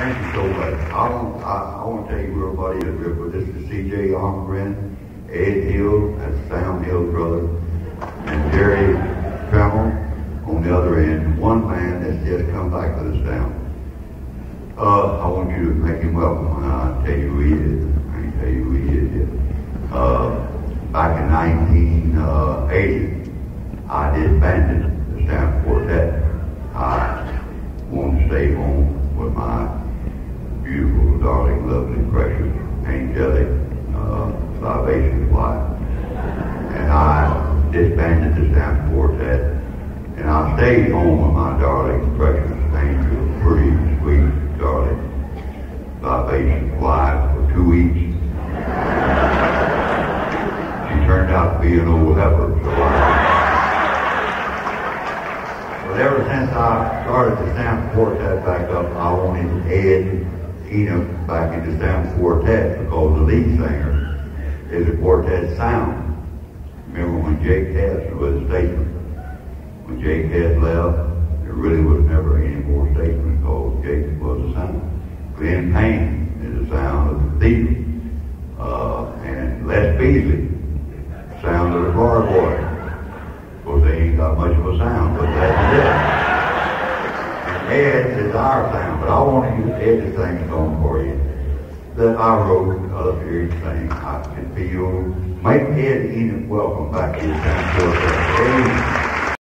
Thank you so much. I want, I, I want to tell you, real everybody, that this is C.J. Almgren, Ed Hill, that's Sam Hill's brother, and Jerry Trammell on the other end. One man that's just come back to this town. Uh, I want you to make him welcome, I'll tell you who he is. I can tell you who he is yet. Uh, back in 1980, I disbanded the Stamp Quartet. I wanted to stay home with my beautiful, darling, lovely, precious, angelic, uh, vivacious wife. And I disbanded the Stamp Quartet. And I stayed home with my darling, precious, angel, pretty, sweet, darling, vivacious wife for two weeks. she turned out to be an old heifer, so I but ever since I started the Stamp Quartet back up, I wanted Ed Enoch back in the Stamp Quartet because the lead singer is a quartet sound. Remember when Jake Hess was a statesman? When Jake Hess left, there really was never any more statesmen because Jake was a sound. Glenn Payne is the sound of the cathedral. Uh, and Les Beasley, sound of the bar boy. Of course, they ain't got much of a sound, but that's it. Ed is our sound, but I want to use Ed to sing a song for you that I wrote up here to. I can feel, make Ed Enoch welcome back to the. Amen.